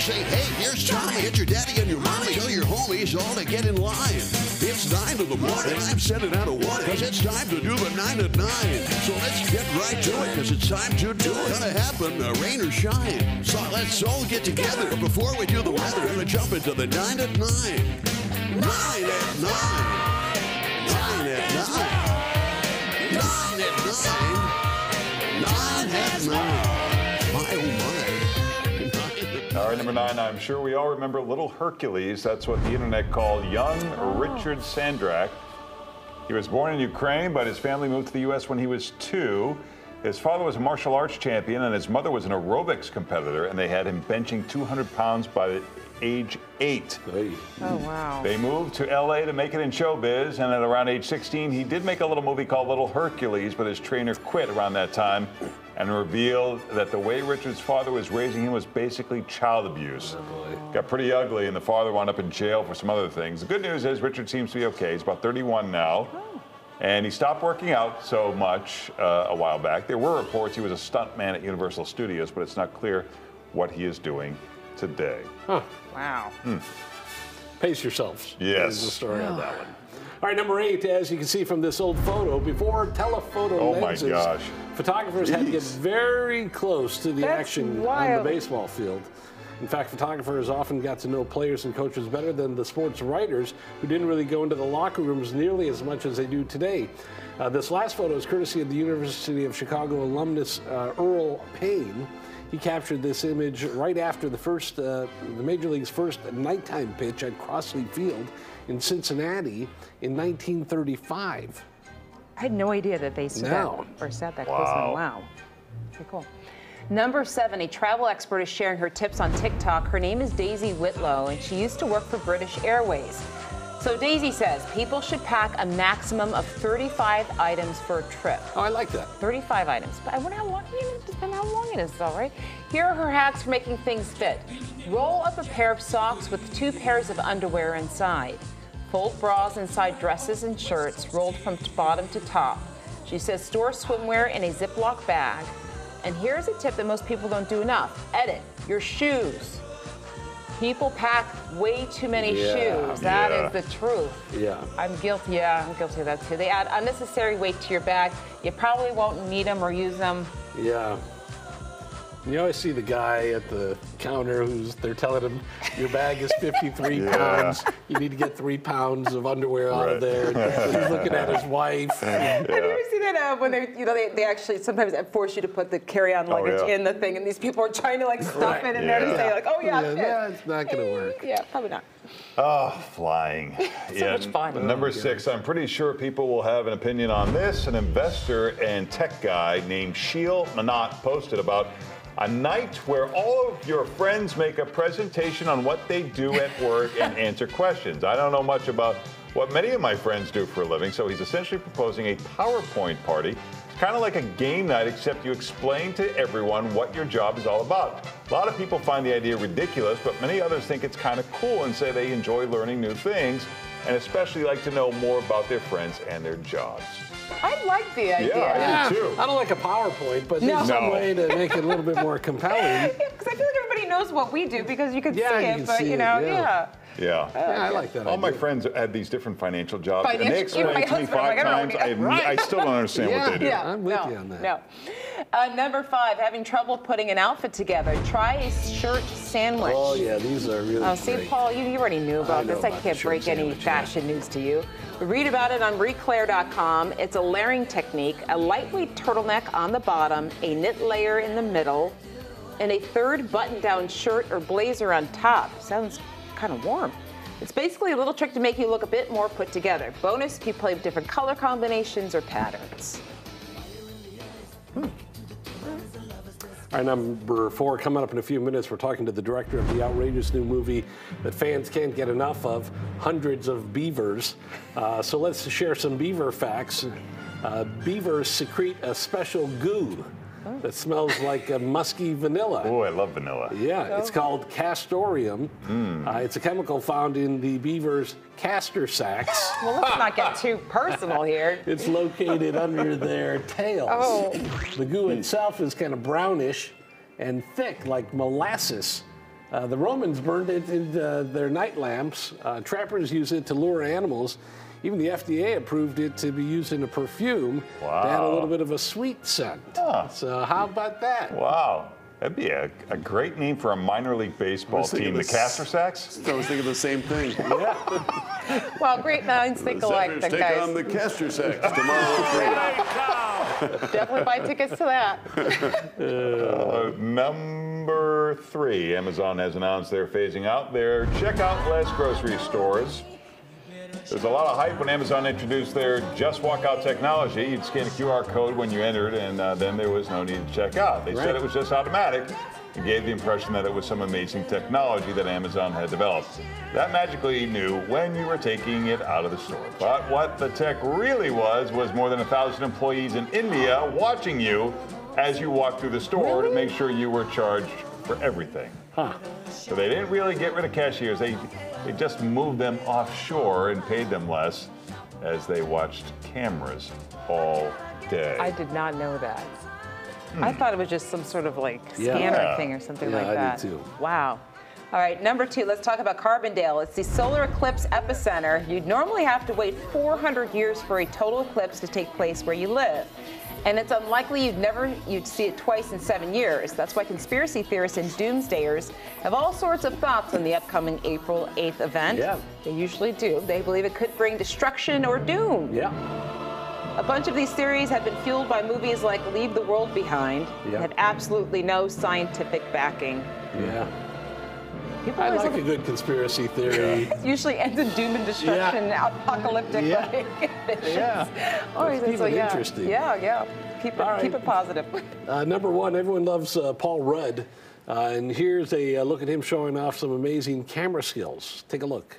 Say, hey, here's Tommy. Get your daddy and your mommy. Tell your homies all to get in line. It's 9 in the morning. I'm sending out a warning. Because it's time to do the 9 at 9. So let's get right to it. Because it's time to do it. Gonna happen, uh, rain or shine. So let's all get together. But before we do the weather, we're gonna jump into the 9 at 9. 9 at 9. 9 at 9. 9 at 9. 9 at 9. My my. All right, number nine. I'm sure we all remember Little Hercules. That's what the internet called young Richard Sandrak. He was born in Ukraine, but his family moved to the U.S. when he was two. His father was a martial arts champion, and his mother was an aerobics competitor, and they had him benching 200 pounds by age eight. Oh, wow. They moved to LA to make it in showbiz, and at around age 16, he did make a little movie called Little Hercules, but his trainer quit around that time and revealed that the way Richard's father was raising him was basically child abuse. Got pretty ugly, and the father wound up in jail for some other things. The good news is Richard seems to be okay. He's about 31 now. And he stopped working out so much uh, a while back. There were reports he was a stuntman at Universal Studios, but it's not clear what he is doing today. Huh. Wow. Pace yourselves. Yes. Is the story on that one. All right, number eight, as you can see from this old photo, before telephoto Oh my gosh. Photographers had to get very close to the That's action wild. on the baseball field. In fact, photographers often got to know players and coaches better than the sports writers, who didn't really go into the locker rooms nearly as much as they do today. Uh, this last photo is courtesy of the University of Chicago alumnus uh, Earl Payne. He captured this image right after the first, uh, the Major League's first nighttime pitch at Crosley Field in Cincinnati in 1935. I had no idea that they stood No. that or sat that Wow. close. on. Wow. Okay, cool. Number seven, a travel expert is sharing her tips on TikTok. Her name is Daisy Whitlow, and she used to work for British Airways. So Daisy says people should pack a maximum of 35 items for a trip. Oh, I like that. 35 items. But I wonder how long, you know, depends how long it is, though, right? Here are her hacks for making things fit. Roll up a pair of socks with two pairs of underwear inside. Fold bras inside dresses and shirts, rolled from bottom to top. She says store swimwear in a Ziploc bag. And here's a tip that most people don't do enough edit your shoes. People pack way too many Yeah. shoes. That is Yeah. the truth. Yeah. I'm guilty. Yeah, I'm guilty of that too. They add unnecessary weight to your bag. You probably won't need them or use them. Yeah. You always see the guy at the counter who's they're telling him your bag is 53 Yeah. pounds. You need to get three pounds of underwear out of Right. there. He's looking at his wife. Have you ever seen that uh, when they, you know, they, they actually sometimes force you to put the carry-on luggage Oh, yeah. in the thing, and these people are trying to like stuff Right. it in there to say like, oh yeah, Yeah, yeah, it's not gonna work. Yeah, probably not. Oh, flying. So much fun. Number six, I'm pretty sure people will have an opinion on this. An investor and tech guy named Sheel Mohnot posted about a night where all of your friends make a presentation on what they do at work and answer questions. I don't know much about what many of my friends do for a living, so he's essentially proposing a PowerPoint party. It's kind of like a game night, except you explain to everyone what your job is all about. A lot of people find the idea ridiculous, but many others think it's kind of cool and say they enjoy learning new things and especially like to know more about their friends and their jobs. I like the idea. Yeah, I do too. I don't like a PowerPoint, but No. there's some way to make it a little bit more compelling. Because I feel like everybody knows what we do because you can Yeah, see you it, can but see you it, know, yeah. yeah. Yeah. Yeah, I like that. All my friends had these different financial jobs, and they explained to me husband, five like, I don't know times. what I, Right. I still don't understand what they do. Yeah, I'm with no, you on that. No. Uh, number five, having trouble putting an outfit together. Try a shirt sandwich. Oh yeah, these are really Oh, see, great. Paul, you, you already knew about know this. I about the can't shirt break any sandwich, yeah. fashion news to you. Read about it on reclaire.com. It's a layering technique, a lightweight turtleneck on the bottom, a knit layer in the middle, and a third button-down shirt or blazer on top. Sounds kind of warm. It's basically a little trick to make you look a bit more put together. Bonus if you play with different color combinations or patterns. Right, number four, coming up in a few minutes, we're talking to the director of the outrageous new movie that fans can't get enough of Hundreds of Beavers. Uh, so let's share some beaver facts. Uh, beavers secrete a special goo that smells like a musky vanilla. Oh, I love vanilla. Yeah, it's called castoreum. Uh, it's a chemical found in the beaver's castor sacs. Well, let's not get too personal here. It's located under their tails. Oh. The goo itself is kind of brownish and thick like molasses. Uh, the Romans burned it in uh, their night lamps. Uh, trappers use it to lure animals. Even the FDA approved it to be used in a perfume to add a little bit of a sweet scent. So how about that? Wow. That'd be a, a great name for a minor league baseball team, the this- Castor Sacks. I was thinking the same thing. Well, great minds think alike, Senators then, take guys. on the Castor Sacks tomorrow at three. Definitely buy tickets to that. Uh, number three, Amazon has announced they're phasing out their checkout less grocery stores. There's a lot of hype when Amazon introduced their Just Walk Out technology. You'd scan a QR code when you entered, and uh, then there was no need to check out. They said it was just automatic. It gave the impression that it was some amazing technology that Amazon had developed. That magically knew when you were taking it out of the store. But what the tech really was was more than a thousand employees in India watching you as you walked through the store to make sure you were charged for everything. Huh. So they didn't really get rid of cashiers. They they just moved them offshore and paid them less as they watched cameras all day. I did not know that. Hmm. I thought it was just some sort of like scanner Yeah. thing or something Yeah, like I did that. too. Wow. All right, number two, let's talk about Carbondale. It's the solar eclipse epicenter. You'd normally have to wait 400 years for a total eclipse to take place where you live. And it's unlikely you'd never you'd see it twice in seven years. That's why conspiracy theorists and doomsdayers have all sorts of thoughts on the upcoming April 8th event. Yeah. They usually do. They believe it could bring destruction or doom. Yeah. A bunch of these theories have been fueled by movies like Leave the World Behind. Yeah. That had absolutely no scientific backing. Yeah. People I like a good conspiracy theory. at- usually ends in doom and destruction, apocalyptic. Yeah. like. Yeah. Always, Let's it's keep like, it yeah. interesting. Yeah, yeah. Keep it, right. keep it positive. Uh, number one, everyone loves uh, Paul Rudd. Uh, and here's a uh, look at him showing off some amazing camera skills. Take a look.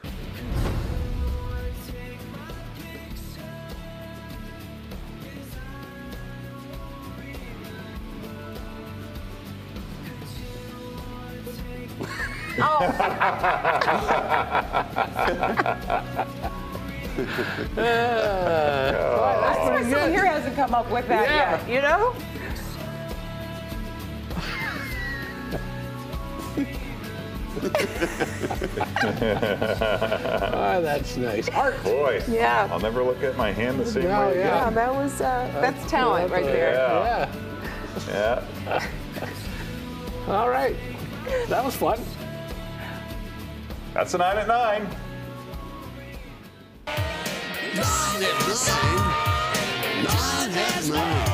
That's why someone here hasn't come up with that Yeah. yet, you know? Ah, that's nice. Art. Boy, Yeah. I'll never look at my hand the same No, way yeah. Yeah, that was, uh, that's talent right there. Yeah. Yeah. Yeah. All right. That was fun. That's a nine at nine. Nine at nine. Nine at nine.